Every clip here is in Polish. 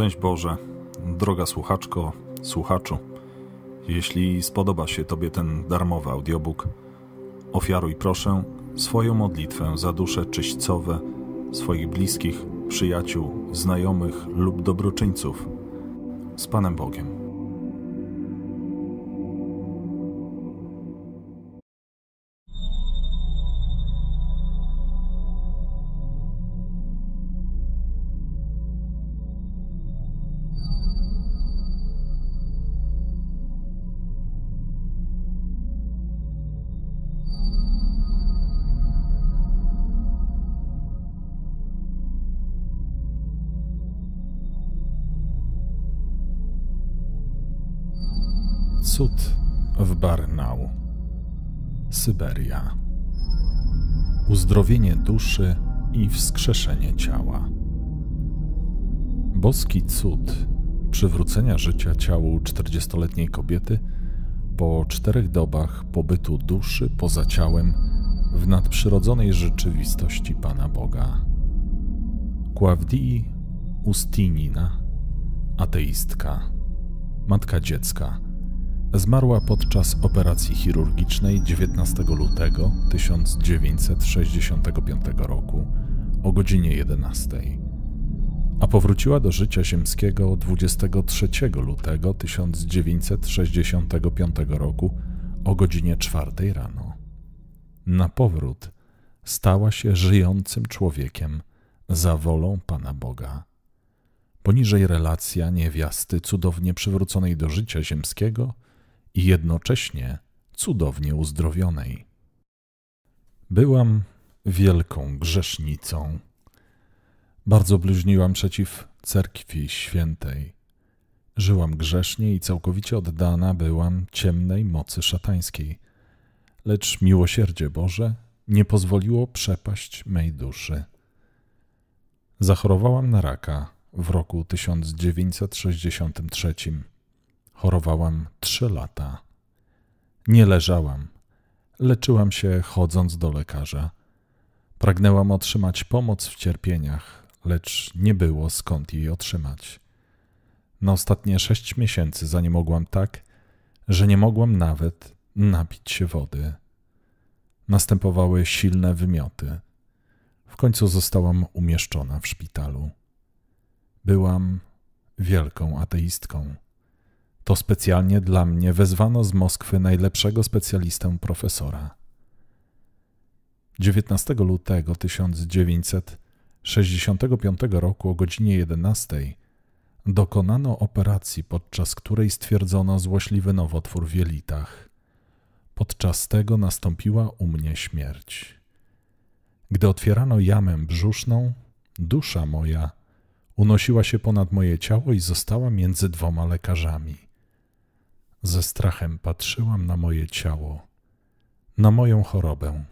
Szczęść Boże, droga słuchaczko, słuchaczu. Jeśli spodoba się Tobie ten darmowy audiobook, ofiaruj proszę swoją modlitwę za dusze czyśćcowe swoich bliskich, przyjaciół, znajomych lub dobroczyńców. Z Panem Bogiem. Cud w Barnau. Syberia. Uzdrowienie duszy i wskrzeszenie ciała. Boski cud przywrócenia życia ciału 40-letniej kobiety po czterech dobach pobytu duszy poza ciałem w nadprzyrodzonej rzeczywistości Pana Boga. Kławdii Ustinina, ateistka, matka dziecka, Zmarła podczas operacji chirurgicznej 19 lutego 1965 roku o godzinie 11, a powróciła do życia ziemskiego 23 lutego 1965 roku o godzinie 4 rano. Na powrót stała się żyjącym człowiekiem za wolą Pana Boga. Poniżej relacja niewiasty cudownie przywróconej do życia ziemskiego – i jednocześnie cudownie uzdrowionej. Byłam wielką grzesznicą. Bardzo bluźniłam przeciw cerkwi świętej. Żyłam grzesznie i całkowicie oddana byłam ciemnej mocy szatańskiej. Lecz miłosierdzie Boże nie pozwoliło przepaść mej duszy. Zachorowałam na raka w roku 1963. Chorowałam trzy lata. Nie leżałam. Leczyłam się chodząc do lekarza. Pragnęłam otrzymać pomoc w cierpieniach, lecz nie było skąd jej otrzymać. Na ostatnie sześć miesięcy zaniemogłam tak, że nie mogłam nawet napić się wody. Następowały silne wymioty. W końcu zostałam umieszczona w szpitalu. Byłam wielką ateistką. To specjalnie dla mnie wezwano z Moskwy najlepszego specjalistę profesora. 19 lutego 1965 roku o godzinie 11 dokonano operacji, podczas której stwierdzono złośliwy nowotwór w jelitach. Podczas tego nastąpiła u mnie śmierć. Gdy otwierano jamę brzuszną, dusza moja unosiła się ponad moje ciało i została między dwoma lekarzami. Ze strachem patrzyłam na moje ciało, na moją chorobę.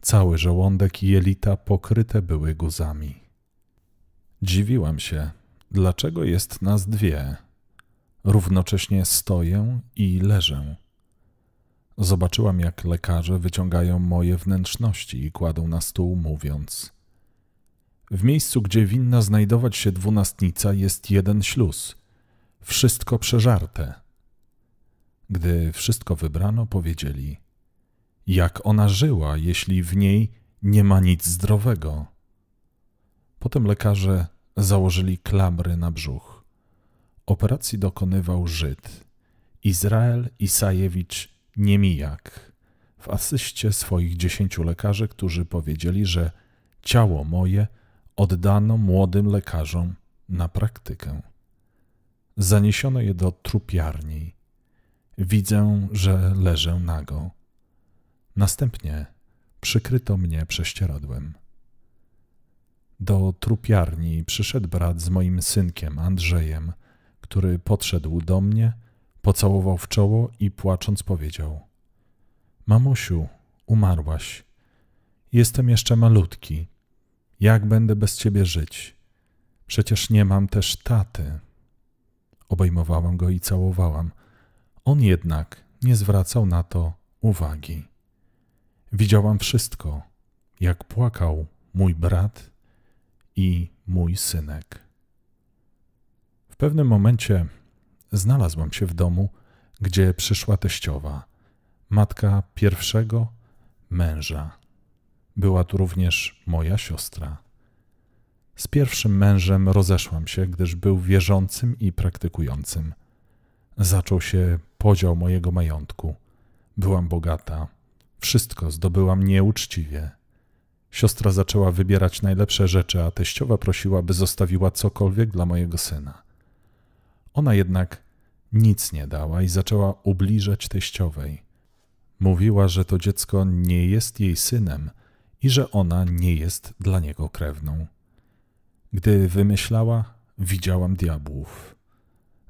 Cały żołądek i jelita pokryte były guzami. Dziwiłam się, dlaczego jest nas dwie. Równocześnie stoję i leżę. Zobaczyłam, jak lekarze wyciągają moje wnętrzności i kładą na stół, mówiąc: W miejscu, gdzie winna znajdować się dwunastnica, jest jeden śluz. Wszystko przeżarte. Gdy wszystko wybrano, powiedzieli: Jak ona żyła, jeśli w niej nie ma nic zdrowego? Potem lekarze założyli klamry na brzuch. Operacji dokonywał Żyd, Izrael Isajewicz Niemijak, w asyście swoich dziesięciu lekarzy, którzy powiedzieli, że ciało moje oddano młodym lekarzom na praktykę. Zaniesiono je do trupiarni Widzę, że leżę nago. Następnie przykryto mnie prześcieradłem. Do trupiarni przyszedł brat z moim synkiem Andrzejem, który podszedł do mnie, pocałował w czoło i płacząc powiedział: Mamusiu, umarłaś. Jestem jeszcze malutki. Jak będę bez ciebie żyć? Przecież nie mam też taty. Obejmowałam go i całowałam on jednak nie zwracał na to uwagi. Widziałam wszystko, jak płakał mój brat i mój synek. pewnym momencie znalazłam się w domu, gdzie przyszła teściowa, matka pierwszego męża. Była tu również moja siostra. Z pierwszym mężem rozeszłam się, gdyż był wierzącym i praktykującym. Zaczął się podział mojego majątku. Byłam bogata. Wszystko zdobyłam nieuczciwie. Siostra zaczęła wybierać najlepsze rzeczy, a teściowa prosiła, by zostawiła cokolwiek dla mojego syna. Ona jednak nic nie dała i zaczęła ubliżać teściowej. Mówiła, że to dziecko nie jest jej synem i że ona nie jest dla niego krewną. Gdy wymyślała, widziałam diabłów.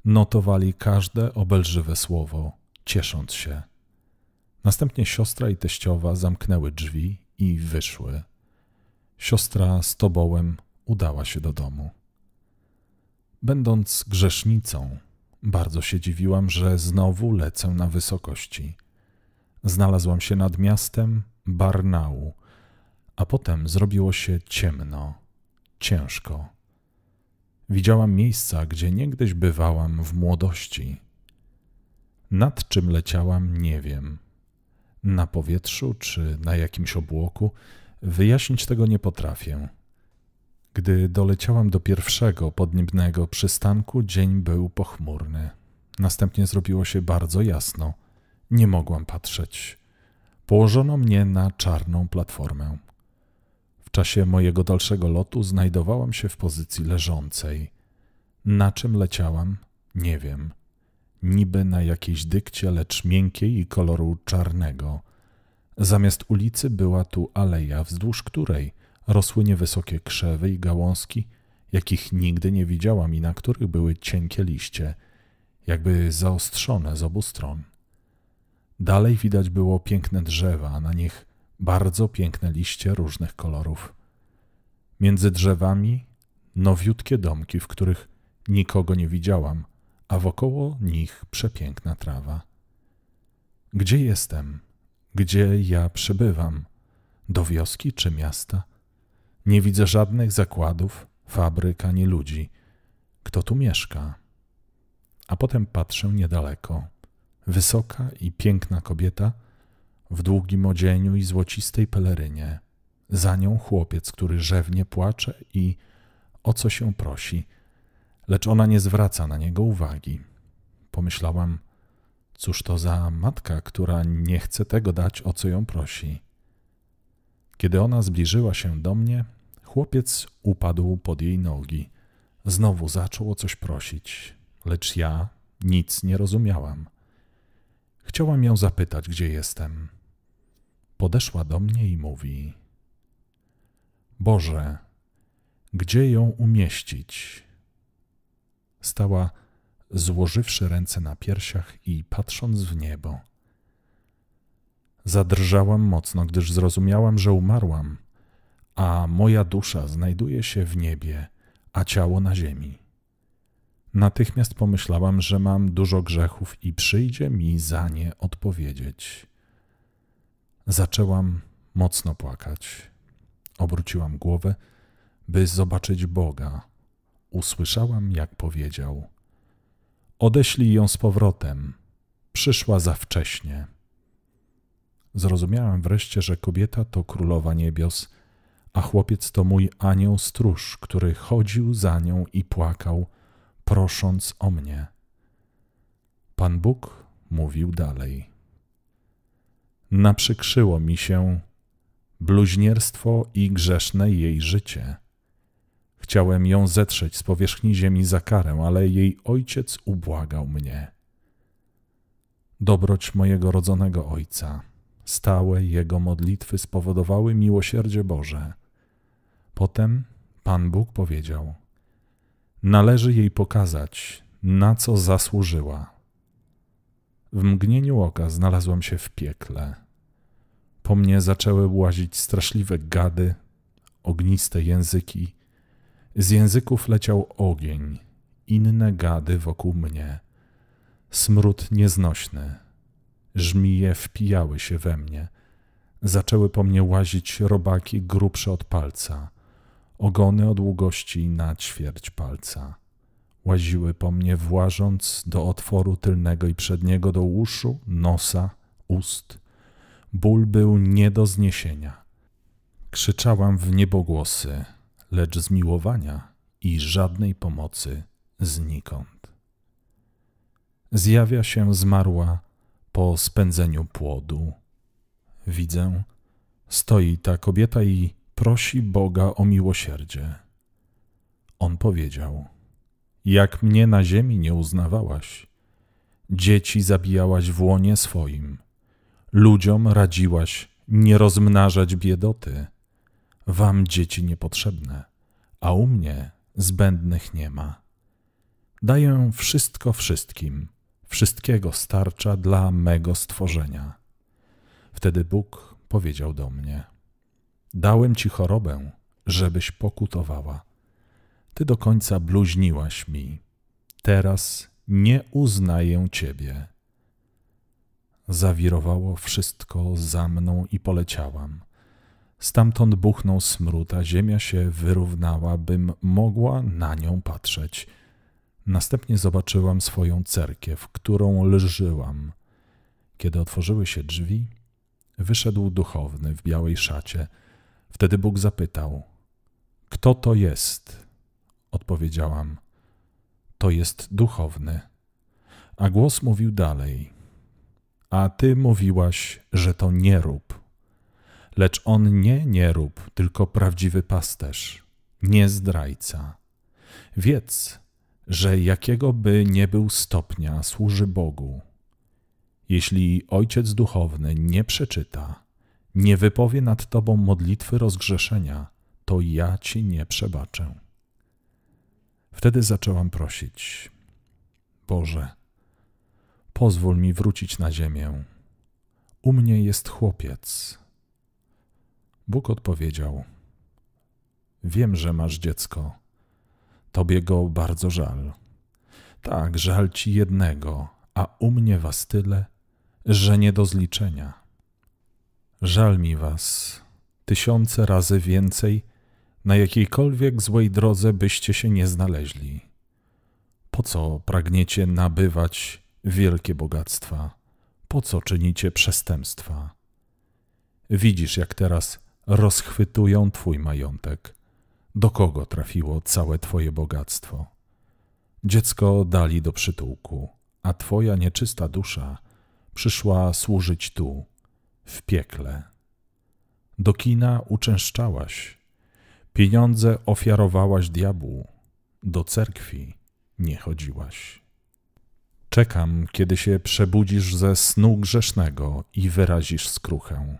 Notowali każde obelżywe słowo, ciesząc się. Następnie siostra i teściowa zamknęły drzwi i wyszły. Siostra z tobołem udała się do domu. Będąc grzesznicą, bardzo się dziwiłam, że znowu lecę na wysokości. Znalazłam się nad miastem Barnau, a potem zrobiło się ciemno, ciężko. Widziałam miejsca, gdzie niegdyś bywałam w młodości. Nad czym leciałam, nie wiem. Na powietrzu czy na jakimś obłoku, wyjaśnić tego nie potrafię. Gdy doleciałam do pierwszego podniebnego przystanku, dzień był pochmurny. Następnie zrobiło się bardzo jasno. Nie mogłam patrzeć. Położono mnie na czarną platformę. Czasie mojego dalszego lotu znajdowałam się w pozycji leżącej. Na czym leciałam? Nie wiem. Niby na jakiejś dykcie, lecz miękkiej i koloru czarnego. Zamiast ulicy była tu aleja, wzdłuż której rosły niewysokie krzewy i gałązki, jakich nigdy nie widziałam i na których były cienkie liście, jakby zaostrzone z obu stron. Dalej widać było piękne drzewa, a na nich bardzo piękne liście różnych kolorów. Między drzewami nowiutkie domki, w których nikogo nie widziałam, a wokoło nich przepiękna trawa. Gdzie jestem? Gdzie ja przebywam? Do wioski czy miasta? Nie widzę żadnych zakładów, fabryk ani ludzi. Kto tu mieszka? A potem patrzę niedaleko. Wysoka i piękna kobieta w długim odzieniu i złocistej pelerynie. Za nią chłopiec, który rzewnie płacze i o co się prosi, lecz ona nie zwraca na niego uwagi. Pomyślałam, cóż to za matka, która nie chce tego dać, o co ją prosi. Kiedy ona zbliżyła się do mnie, chłopiec upadł pod jej nogi. Znowu zaczął o coś prosić, lecz ja nic nie rozumiałam. Chciałam ją zapytać, gdzie jestem. Podeszła do mnie i mówi: Boże, gdzie ją umieścić? Stała, złożywszy ręce na piersiach i patrząc w niebo. Zadrżałam mocno, gdyż zrozumiałam, że umarłam, a moja dusza znajduje się w niebie, a ciało na ziemi. Natychmiast pomyślałam, że mam dużo grzechów i przyjdzie mi za nie odpowiedzieć. Zaczęłam mocno płakać. Obróciłam głowę, by zobaczyć Boga. Usłyszałam, jak powiedział: Odeślij ją z powrotem. Przyszła za wcześnie. Zrozumiałam wreszcie, że kobieta to królowa niebios, a chłopiec to mój anioł stróż, który chodził za nią i płakał, prosząc o mnie. Pan Bóg mówił dalej. Naprzykrzyło mi się bluźnierstwo i grzeszne jej życie. Chciałem ją zetrzeć z powierzchni ziemi za karę, ale jej ojciec ubłagał mnie. Dobroć mojego rodzonego ojca, stałe jego modlitwy spowodowały miłosierdzie Boże. Potem Pan Bóg powiedział: Należy jej pokazać, na co zasłużyła. W mgnieniu oka znalazłam się w piekle. Po mnie zaczęły łazić straszliwe gady, ogniste języki. Z języków leciał ogień, inne gady wokół mnie. Smród nieznośny. Żmije wpijały się we mnie. Zaczęły po mnie łazić robaki grubsze od palca, ogony o długości na ćwierć palca. łaziły po mnie, włażąc do otworu tylnego i przedniego, do uszu, nosa, ust. Ból był nie do zniesienia. Krzyczałam w niebogłosy, lecz zmiłowania i żadnej pomocy znikąd. Zjawia się zmarła po spędzeniu płodu. Widzę, stoi ta kobieta i prosi Boga o miłosierdzie. On powiedział: Jak mnie na ziemi nie uznawałaś, dzieci zabijałaś w łonie swoim, ludziom radziłaś nie rozmnażać biedoty. Wam dzieci niepotrzebne, a u mnie zbędnych nie ma. Daję wszystko wszystkim, wszystkiego starcza dla mego stworzenia. Wtedy Bóg powiedział do mnie: Dałem ci chorobę, żebyś pokutowała. Ty do końca bluźniłaś mi. Teraz nie uznaję ciebie. Zawirowało wszystko za mną i poleciałam. Stamtąd buchnął smród, a ziemia się wyrównała, bym mogła na nią patrzeć. Następnie zobaczyłam swoją cerkiew, którą lżyłam. Kiedy otworzyły się drzwi, wyszedł duchowny w białej szacie. Wtedy Bóg zapytał: Kto to jest? Odpowiedziałam: To jest duchowny. A głos mówił dalej: A ty mówiłaś, że to nie rób. Lecz on nie nie rób, tylko prawdziwy pasterz, nie zdrajca. Wiedz, że jakiego by nie był stopnia, służy Bogu. Jeśli ojciec duchowny nie przeczyta, nie wypowie nad tobą modlitwy rozgrzeszenia, to ja ci nie przebaczę. Wtedy zaczęłam prosić: Boże, pozwól mi wrócić na ziemię. U mnie jest chłopiec. Bóg odpowiedział: Wiem, że masz dziecko Tobie go bardzo żal. Tak, żal ci jednego, a u mnie was tyle, że nie do zliczenia. Żal mi was tysiące razy więcej, na jakiejkolwiek złej drodze byście się nie znaleźli. Po co pragniecie nabywać wielkie bogactwa? Po co czynicie przestępstwa? Widzisz, jak teraz rozchwytują twój majątek do kogo trafiło całe Twoje bogactwo? Dziecko dali do przytułku, a Twoja nieczysta dusza przyszła służyć tu, w piekle. Do kina uczęszczałaś, pieniądze ofiarowałaś diabłu, do cerkwi nie chodziłaś. Czekam, kiedy się przebudzisz ze snu grzesznego i wyrazisz skruchę.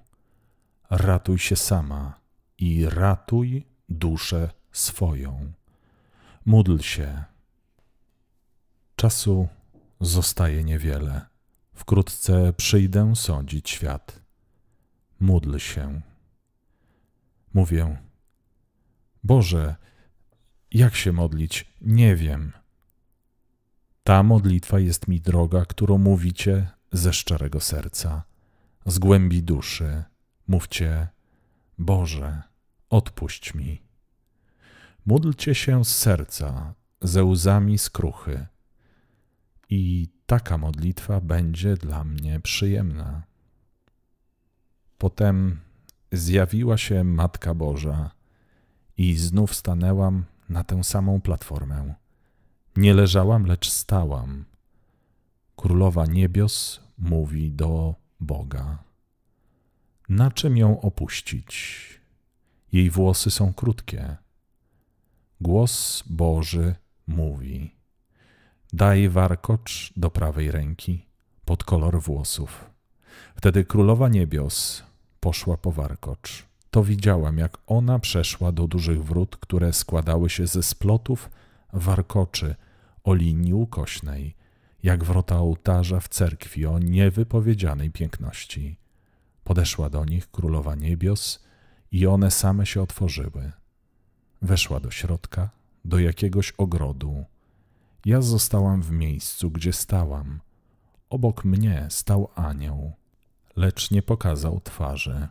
Ratuj się sama i ratuj duszę swoją. Módl się. Czasu zostaje niewiele. Wkrótce przyjdę sądzić świat. Módl się. Mówię, Boże, jak się modlić? Nie wiem. Ta modlitwa jest mi droga, którą mówicie ze szczerego serca, z głębi duszy. Mówcie, Boże, odpuść mi. Módlcie się z serca, ze łzami skruchy, i taka modlitwa będzie dla mnie przyjemna. Potem zjawiła się Matka Boża i znów stanęłam na tę samą platformę. Nie leżałam, lecz stałam. Królowa Niebios mówi do Boga. Na czym ją opuścić? Jej włosy są krótkie. Głos Boży mówi: Daj warkocz do prawej ręki pod kolor włosów. Wtedy królowa niebios poszła po warkocz. To widziałam, jak ona przeszła do dużych wrót, które składały się ze splotów warkoczy o linii ukośnej, jak wrota ołtarza w cerkwi o niewypowiedzianej piękności. Podeszła do nich królowa niebios i one same się otworzyły. Weszła do środka, do jakiegoś ogrodu. Ja zostałam w miejscu, gdzie stałam. Obok mnie stał anioł, lecz nie pokazał twarzy.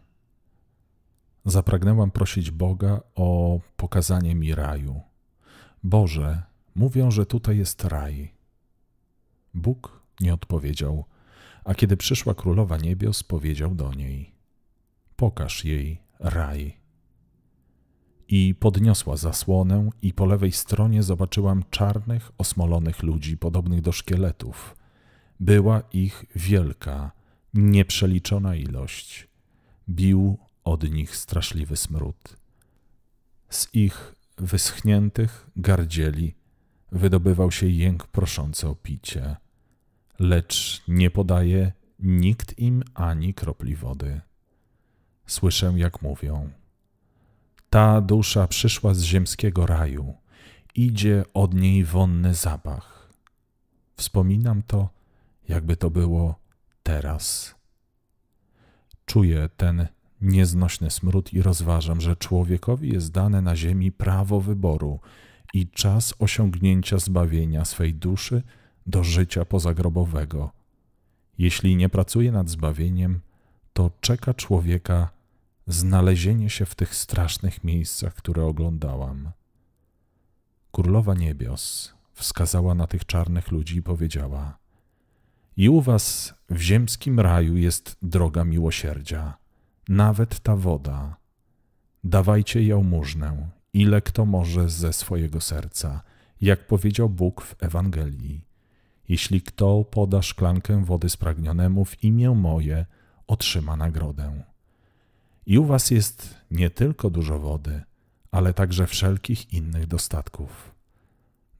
Zapragnęłam prosić Boga o pokazanie mi raju. Boże, Mówią, że tutaj jest raj. Bóg nie odpowiedział, a kiedy przyszła królowa niebios, powiedział do niej: Pokaż jej raj. I podniosła zasłonę, i po lewej stronie zobaczyłam czarnych, osmolonych ludzi, podobnych do szkieletów. Była ich wielka, nieprzeliczona ilość. Bił od nich straszliwy smród. Z ich wyschniętych gardzieli wydobywał się jęk proszący o picie, lecz nie podaje nikt im ani kropli wody. Słyszę, jak mówią: Ta dusza przyszła z ziemskiego raju, idzie od niej wonny zapach. Wspominam to, jakby to było teraz. Czuję ten nieznośny smród i rozważam, że człowiekowi jest dane na ziemi prawo wyboru i czas osiągnięcia zbawienia swej duszy do życia pozagrobowego. Jeśli nie pracuje nad zbawieniem, to czeka człowieka znalezienie się w tych strasznych miejscach, które oglądałam. Królowa Niebios wskazała na tych czarnych ludzi i powiedziała: I u was w ziemskim raju jest droga miłosierdzia, nawet ta woda. Dawajcie jałmużnę, ile kto może ze swojego serca, jak powiedział Bóg w Ewangelii. Jeśli kto poda szklankę wody spragnionemu w imię moje, otrzyma nagrodę. I u was jest nie tylko dużo wody, ale także wszelkich innych dostatków.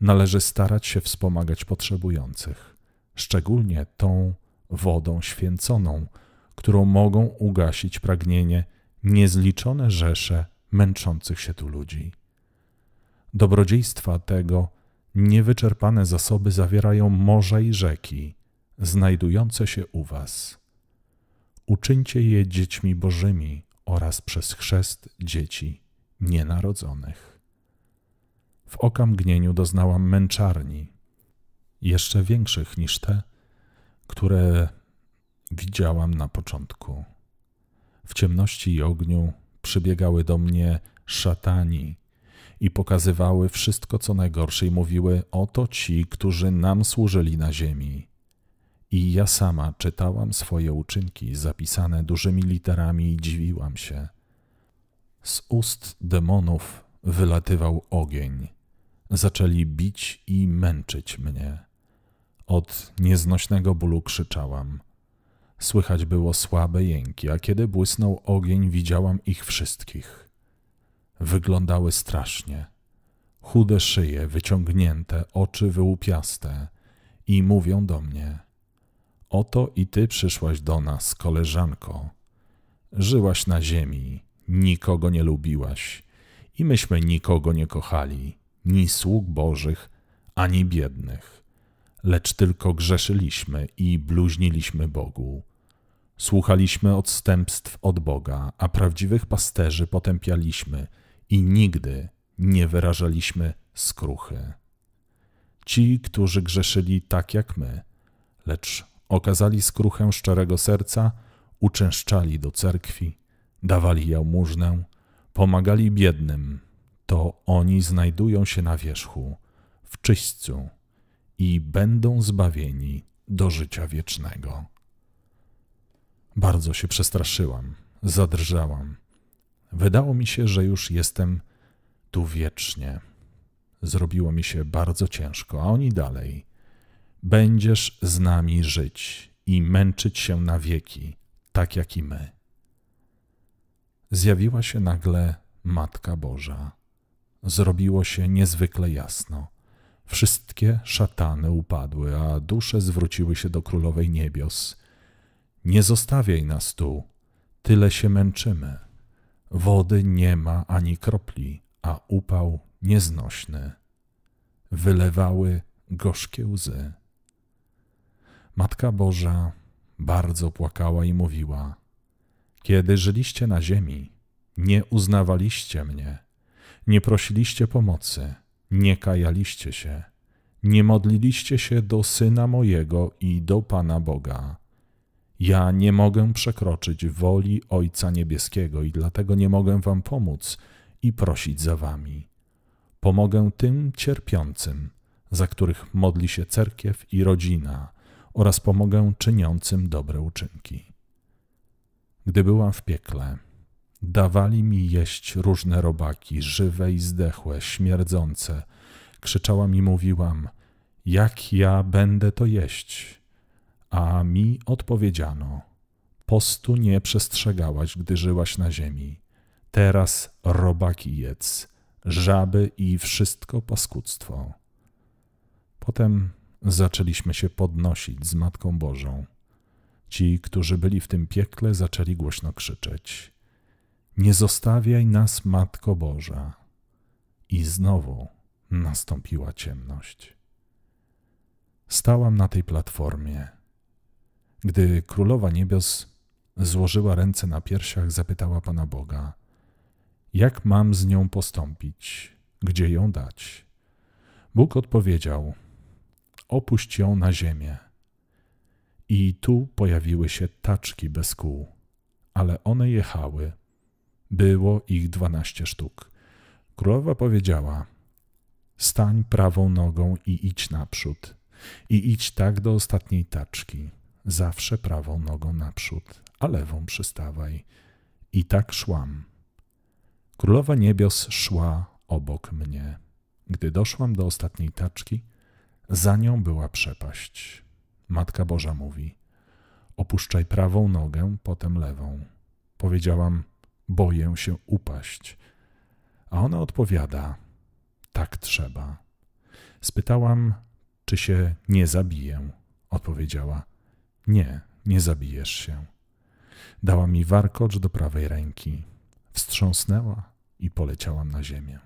Należy starać się wspomagać potrzebujących, szczególnie tą wodą święconą, którą mogą ugasić pragnienie niezliczone rzesze męczących się tu ludzi. Dobrodziejstwa tego niewyczerpane zasoby zawierają morza i rzeki, znajdujące się u Was. Uczyńcie je dziećmi bożymi oraz przez chrzest dzieci nienarodzonych. W okamgnieniu doznałam męczarni, jeszcze większych niż te, które widziałam na początku. W ciemności i ogniu przybiegały do mnie szatani i pokazywały wszystko, co najgorsze, i mówiły: Oto ci, którzy nam służyli na ziemi. I ja sama czytałam swoje uczynki zapisane dużymi literami i dziwiłam się. Z ust demonów wylatywał ogień. Zaczęli bić i męczyć mnie. Od nieznośnego bólu krzyczałam. Słychać było słabe jęki, a kiedy błysnął ogień, widziałam ich wszystkich. Wyglądały strasznie. Chude szyje, wyciągnięte, oczy wyłupiaste i mówią do mnie: Oto i ty przyszłaś do nas, koleżanko. Żyłaś na ziemi, nikogo nie lubiłaś i myśmy nikogo nie kochali, ni sług bożych, ani biednych, lecz tylko grzeszyliśmy i bluźniliśmy Bogu Słuchaliśmy odstępstw od Boga, a prawdziwych pasterzy potępialiśmy i nigdy nie wyrażaliśmy skruchy. Ci, którzy grzeszyli tak jak my, lecz okazali skruchę szczerego serca, uczęszczali do cerkwi, dawali jałmużnę, pomagali biednym, to oni znajdują się na wierzchu, w czyśćcu i będą zbawieni do życia wiecznego. Bardzo się przestraszyłam, zadrżałam. Wydało mi się, że już jestem tu wiecznie. Zrobiło mi się bardzo ciężko, a oni dalej. Będziesz z nami żyć i męczyć się na wieki, tak jak i my. Zjawiła się nagle Matka Boża. Zrobiło się niezwykle jasno. Wszystkie szatany upadły, a dusze zwróciły się do Królowej Niebios nie zostawiaj nas tu, tyle się męczymy. Wody nie ma ani kropli, a upał nieznośny. Wylewały gorzkie łzy. Matka Boża bardzo płakała i mówiła: Kiedy żyliście na ziemi, nie uznawaliście mnie, nie prosiliście pomocy, nie kajaliście się, nie modliliście się do syna mojego i do Pana Boga. Ja nie mogę przekroczyć woli Ojca Niebieskiego i dlatego nie mogę Wam pomóc i prosić za Wami. Pomogę tym cierpiącym, za których modli się cerkiew i rodzina oraz pomogę czyniącym dobre uczynki. Gdy byłam w piekle, dawali mi jeść różne robaki, żywe i zdechłe, śmierdzące. Krzyczałam i mówiłam, jak ja będę to jeść? A mi odpowiedziano, postu nie przestrzegałaś, gdy żyłaś na ziemi. Teraz robaki jedz, żaby i wszystko paskudztwo. Potem zaczęliśmy się podnosić z Matką Bożą. Ci, którzy byli w tym piekle, zaczęli głośno krzyczeć: Nie zostawiaj nas, Matko Boża. I znowu nastąpiła ciemność. Stałam na tej platformie. Gdy królowa niebios złożyła ręce na piersiach, zapytała Pana Boga: Jak mam z nią postąpić? Gdzie ją dać? Bóg odpowiedział: Opuść ją na ziemię. I tu pojawiły się taczki bez kół, ale one jechały. Było ich dwanaście sztuk. Królowa powiedziała: Stań prawą nogą i idź naprzód. I idź tak do ostatniej taczki. Zawsze prawą nogą naprzód, a lewą przystawaj. I tak szłam. Królowa niebios szła obok mnie. Gdy doszłam do ostatniej taczki, za nią była przepaść. Matka Boża mówi: Opuszczaj prawą nogę, potem lewą. Powiedziałam: Boję się upaść. A ona odpowiada: Tak trzeba. Spytałam, czy się nie zabiję. Odpowiedziała: Nie, nie zabijesz się. Dała mi warkocz do prawej ręki. Wstrząsnęła i poleciałam na ziemię.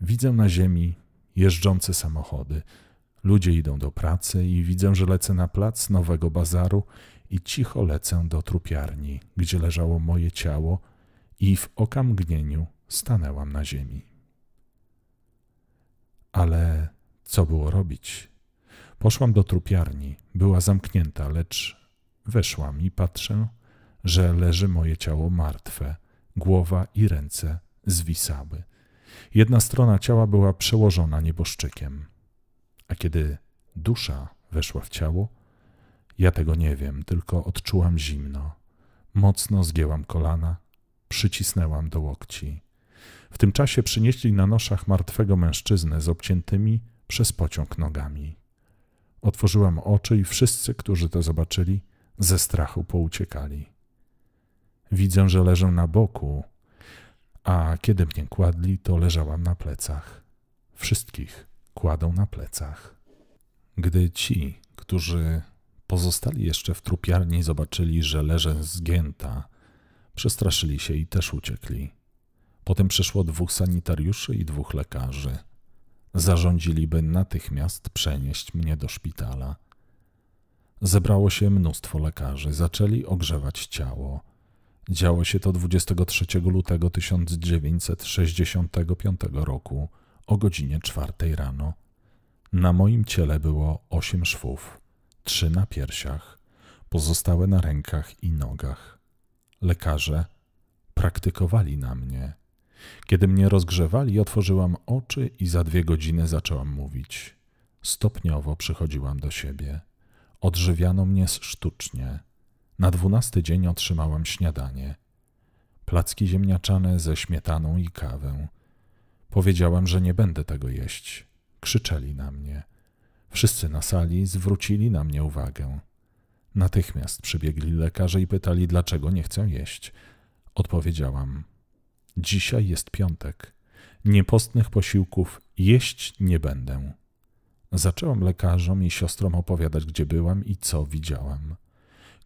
Widzę na ziemi jeżdżące samochody. Ludzie idą do pracy i widzę, że lecę na plac nowego bazaru i cicho lecę do trupiarni, gdzie leżało moje ciało i w okamgnieniu stanęłam na ziemi. Ale co było robić? Poszłam do trupiarni, była zamknięta, lecz weszłam i patrzę, że leży moje ciało martwe, głowa i ręce zwisały. Jedna strona ciała była przełożona nieboszczykiem. A kiedy dusza weszła w ciało, ja tego nie wiem, tylko odczułam zimno. Mocno zgięłam kolana, przycisnęłam do łokci. W tym czasie przynieśli na noszach martwego mężczyznę z obciętymi przez pociąg nogami. Otworzyłam oczy i wszyscy, którzy to zobaczyli, ze strachu pouciekali. Widzę, że leżę na boku, a kiedy mnie kładli, to leżałam na plecach. Wszystkich kładą na plecach. Gdy ci, którzy pozostali jeszcze w trupiarni, zobaczyli, że leżę zgięta, przestraszyli się i też uciekli. Potem przyszło dwóch sanitariuszy i dwóch lekarzy. Zarządzili, by natychmiast przenieść mnie do szpitala. Zebrało się mnóstwo lekarzy, zaczęli ogrzewać ciało. Działo się to 23 lutego 1965 roku o godzinie czwartej rano. Na moim ciele było osiem szwów, trzy na piersiach, pozostałe na rękach i nogach. Lekarze praktykowali na mnie. Kiedy mnie rozgrzewali, otworzyłam oczy i za dwie godziny zaczęłam mówić. Stopniowo przychodziłam do siebie. Odżywiano mnie sztucznie. Na dwunasty dzień otrzymałam śniadanie. Placki ziemniaczane ze śmietaną i kawę. Powiedziałam, że nie będę tego jeść. Krzyczeli na mnie. Wszyscy na sali zwrócili na mnie uwagę. Natychmiast przybiegli lekarze i pytali, dlaczego nie chcę jeść. Odpowiedziałam: Dzisiaj jest piątek. Niepostnych posiłków jeść nie będę. Zaczęłam lekarzom i siostrom opowiadać, gdzie byłam i co widziałam.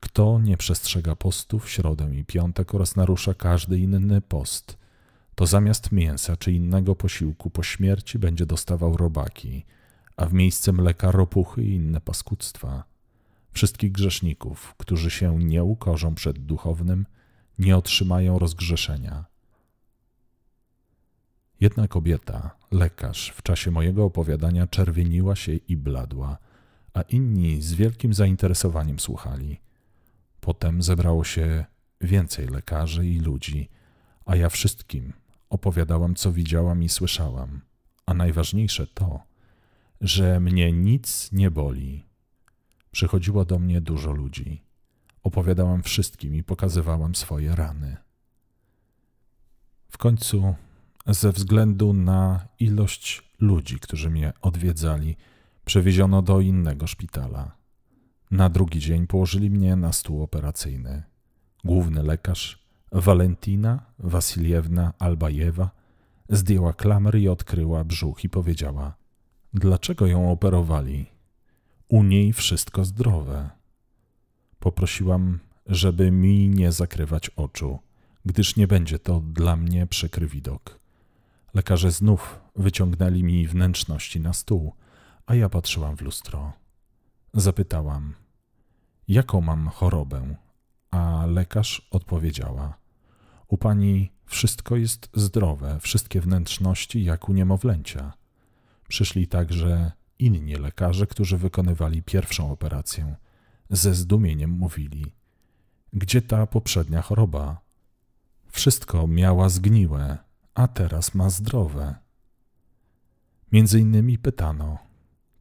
Kto nie przestrzega postu w środę i piątek oraz narusza każdy inny post, to zamiast mięsa czy innego posiłku po śmierci będzie dostawał robaki, a w miejsce mleka ropuchy i inne paskudztwa. Wszystkich grzeszników, którzy się nie ukorzą przed duchownym, nie otrzymają rozgrzeszenia. Jedna kobieta, lekarz, w czasie mojego opowiadania czerwieniła się i bladła, a inni z wielkim zainteresowaniem słuchali. Potem zebrało się więcej lekarzy i ludzi, a ja wszystkim opowiadałam, co widziałam i słyszałam. A najważniejsze to, że mnie nic nie boli. Przychodziło do mnie dużo ludzi. Opowiadałam wszystkim i pokazywałam swoje rany. W końcu, ze względu na ilość ludzi, którzy mnie odwiedzali, przewieziono do innego szpitala. Na drugi dzień położyli mnie na stół operacyjny. Główny lekarz, Walentina Wasiliewna Albajewa, zdjęła klamer i odkryła brzuch i powiedziała: Dlaczego ją operowali? U niej wszystko zdrowe. Poprosiłam, żeby mi nie zakrywać oczu, gdyż nie będzie to dla mnie przykry widok. Lekarze znów wyciągnęli mi wnętrzności na stół, a ja patrzyłam w lustro. Zapytałam, jaką mam chorobę, a lekarz odpowiedziała: U pani wszystko jest zdrowe, wszystkie wnętrzności jak u niemowlęcia. Przyszli także inni lekarze, którzy wykonywali pierwszą operację. Ze zdumieniem mówili: Gdzie ta poprzednia choroba? Wszystko miała zgniłe, a teraz ma zdrowe. Między innymi pytano: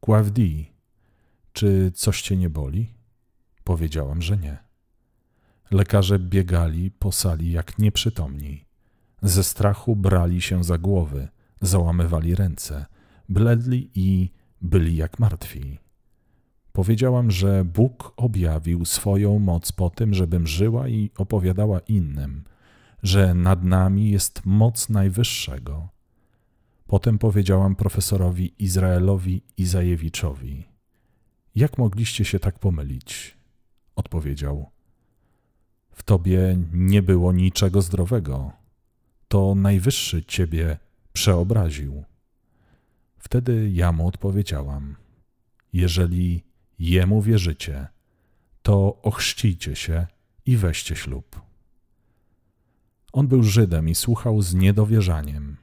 Kławdi, czy coś cię nie boli? Powiedziałam, że nie. Lekarze biegali po sali jak nieprzytomni. Ze strachu brali się za głowy, załamywali ręce, bledli i byli jak martwi. Powiedziałam, że Bóg objawił swoją moc po tym, żebym żyła i opowiadała innym, że nad nami jest moc Najwyższego. Potem powiedziałam profesorowi Izraelowi Izajewiczowi: Jak mogliście się tak pomylić? Odpowiedział: W tobie nie było niczego zdrowego. To Najwyższy ciebie przeobraził. Wtedy ja mu odpowiedziałam: Jeżeli jemu wierzycie, to ochrzcijcie się i weźcie ślub. On był Żydem i słuchał z niedowierzaniem.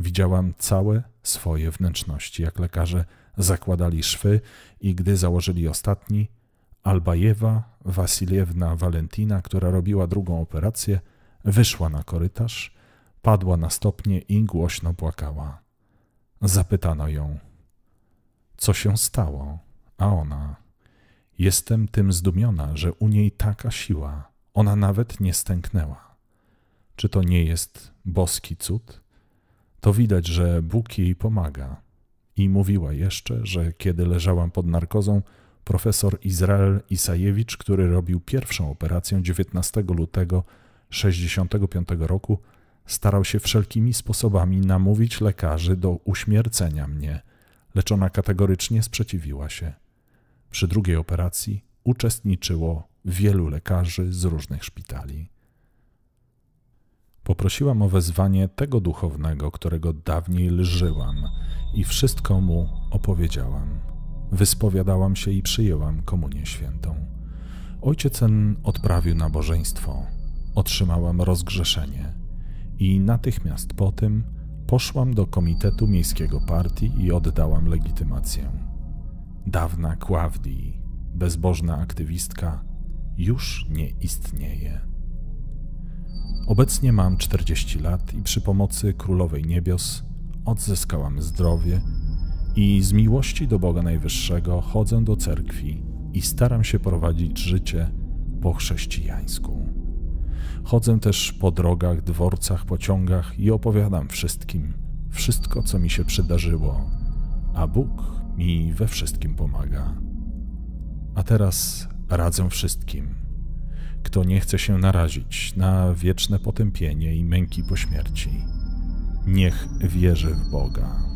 Widziałam całe swoje wnętrzności, jak lekarze zakładali szwy i gdy założyli ostatni, Albajewa Wasiliewna Walentina, która robiła drugą operację, wyszła na korytarz, padła na stopnie i głośno płakała. Zapytano ją, co się stało, a ona, jestem tym zdumiona, że u niej taka siła, ona nawet nie stęknęła. Czy to nie jest boski cud? To widać, że Bóg jej pomaga. I mówiła jeszcze, że kiedy leżałam pod narkozą, profesor Izrael Isajewicz, który robił pierwszą operację 19 lutego 65 roku, starał się wszelkimi sposobami namówić lekarzy do uśmiercenia mnie, lecz ona kategorycznie sprzeciwiła się. Przy drugiej operacji uczestniczyło wielu lekarzy z różnych szpitali. Poprosiłam o wezwanie tego duchownego, którego dawniej lżyłam, i wszystko mu opowiedziałam. Wyspowiadałam się i przyjęłam komunię świętą. Ojciec ten odprawił nabożeństwo. Otrzymałam rozgrzeszenie i natychmiast po tym poszłam do Komitetu Miejskiego Partii i oddałam legitymację. Dawna Kławdii, bezbożna aktywistka, już nie istnieje. Obecnie mam 40 lat i przy pomocy Królowej Niebios odzyskałam zdrowie i z miłości do Boga Najwyższego chodzę do cerkwi i staram się prowadzić życie po chrześcijańsku. Chodzę też po drogach, dworcach, pociągach i opowiadam wszystkim wszystko, co mi się przydarzyło, a Bóg mi we wszystkim pomaga. A teraz radzę wszystkim, kto nie chce się narazić na wieczne potępienie i męki po śmierci. Niech wierzy w Boga.